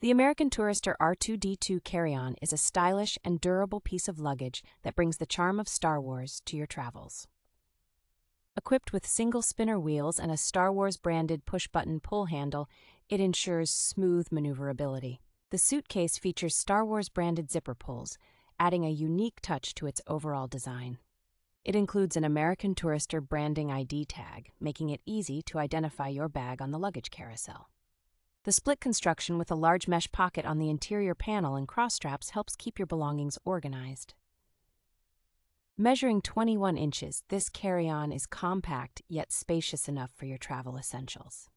The American Tourister R2D2 carry on is a stylish and durable piece of luggage that brings the charm of Star Wars to your travels. Equipped with single spinner wheels and a Star Wars branded push button pull handle, it ensures smooth maneuverability. The suitcase features Star Wars branded zipper pulls, adding a unique touch to its overall design. It includes an American Tourister branding ID tag, making it easy to identify your bag on the luggage carousel. The split construction with a large mesh pocket on the interior panel and cross straps helps keep your belongings organized. Measuring 21 inches, this carry on is compact yet spacious enough for your travel essentials.